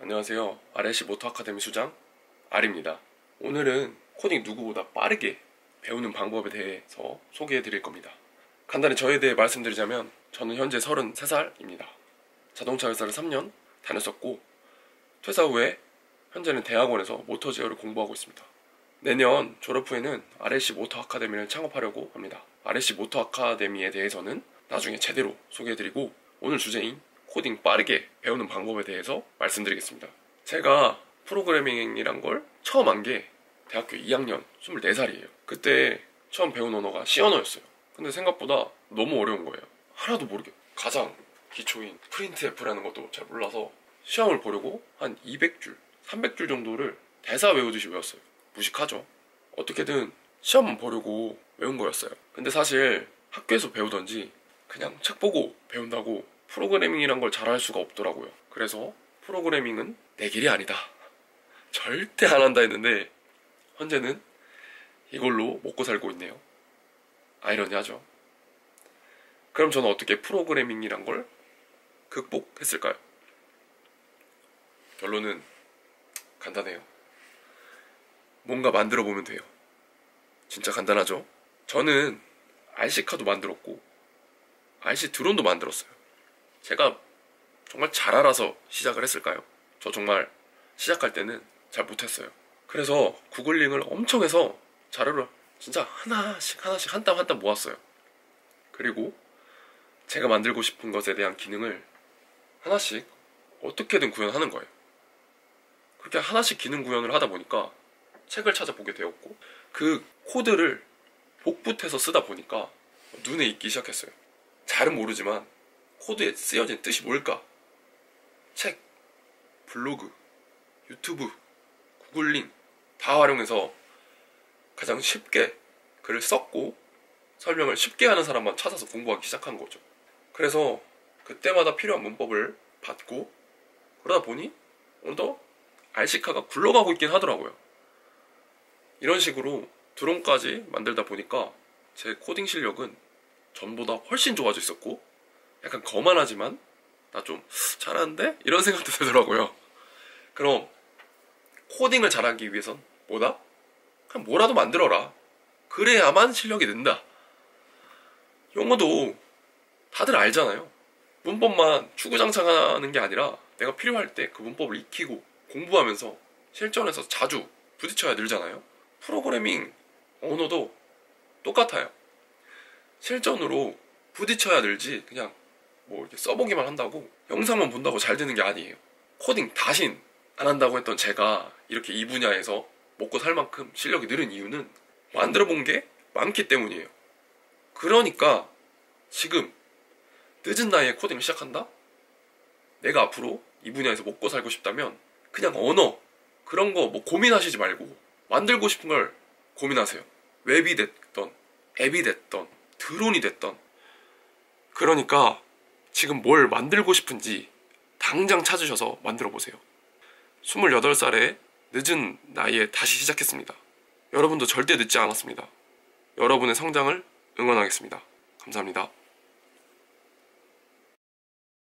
안녕하세요. RLC 모터 아카데미 수장 R입니다. 오늘은 코딩 누구보다 빠르게 배우는 방법에 대해서 소개해 드릴 겁니다. 간단히 저에 대해 말씀드리자면 저는 현재 33살입니다. 자동차 회사를 3년 다녔었고 퇴사 후에 현재는 대학원에서 모터 제어를 공부하고 있습니다. 내년 졸업 후에는 RLC 모터 아카데미를 창업하려고 합니다. RLC 모터 아카데미에 대해서는 나중에 제대로 소개해 드리고 오늘 주제인 코딩 빠르게 배우는 방법에 대해서 말씀드리겠습니다. 제가 프로그래밍이란 걸 처음 한 게 대학교 2학년 24살이에요. 그때 처음 배운 언어가 C 언어였어요. 근데 생각보다 너무 어려운 거예요. 하나도 모르게 가장 기초인 printf라는 것도 잘 몰라서 시험을 보려고 한 200줄, 300줄 정도를 대사 외우듯이 외웠어요. 무식하죠. 어떻게든 시험만 보려고 외운 거였어요. 근데 사실 학교에서 배우던지 그냥 책 보고 배운다고 프로그래밍이란 걸 잘할 수가 없더라고요. 그래서 프로그래밍은 내 길이 아니다. 절대 안 한다 했는데 현재는 이걸로 먹고 살고 있네요. 아이러니하죠. 그럼 저는 어떻게 프로그래밍이란 걸 극복했을까요? 결론은 간단해요. 뭔가 만들어 보면 돼요. 진짜 간단하죠? 저는 RC카도 만들었고 RC 드론도 만들었어요. 제가 정말 잘 알아서 시작을 했을까요? 저 정말 시작할 때는 잘 못했어요. 그래서 구글링을 엄청 해서 자료를 진짜 하나씩 하나씩 한 땀 한 땀 모았어요. 그리고 제가 만들고 싶은 것에 대한 기능을 하나씩 어떻게든 구현하는 거예요. 그렇게 하나씩 기능 구현을 하다 보니까 책을 찾아보게 되었고 그 코드를 복붙해서 쓰다 보니까 눈에 익기 시작했어요. 잘은 모르지만 코드에 쓰여진 뜻이 뭘까? 책, 블로그, 유튜브, 구글링 다 활용해서 가장 쉽게 글을 썼고 설명을 쉽게 하는 사람만 찾아서 공부하기 시작한 거죠. 그래서 그때마다 필요한 문법을 받고 그러다 보니 어느덧 RC카가 굴러가고 있긴 하더라고요. 이런 식으로 드론까지 만들다 보니까 제 코딩 실력은 전보다 훨씬 좋아져 있었고 약간 거만하지만 나 좀 잘하는데? 이런 생각도 들더라고요. 그럼 코딩을 잘하기 위해선 뭐다? 그냥 뭐라도 만들어라. 그래야만 실력이 는다. 용어도 다들 알잖아요. 문법만 추구장창하는 게 아니라 내가 필요할 때 그 문법을 익히고 공부하면서 실전에서 자주 부딪혀야 늘잖아요. 프로그래밍 언어도 똑같아요. 실전으로 부딪혀야 늘지 그냥 뭐 이렇게 써보기만 한다고 영상만 본다고 잘 되는 게 아니에요. 코딩 다신 안 한다고 했던 제가 이렇게 이 분야에서 먹고 살 만큼 실력이 늘은 이유는 만들어 본 게 많기 때문이에요. 그러니까 지금 늦은 나이에 코딩을 시작한다? 내가 앞으로 이 분야에서 먹고 살고 싶다면 그냥 언어 그런 거 뭐 고민하시지 말고 만들고 싶은 걸 고민하세요. 웹이 됐던 앱이 됐던 드론이 됐던 그러니까 지금 뭘 만들고 싶은지 당장 찾으셔서 만들어 보세요. 28살에 늦은 나이에 다시 시작했습니다. 여러분도 절대 늦지 않았습니다. 여러분의 성장을 응원하겠습니다. 감사합니다.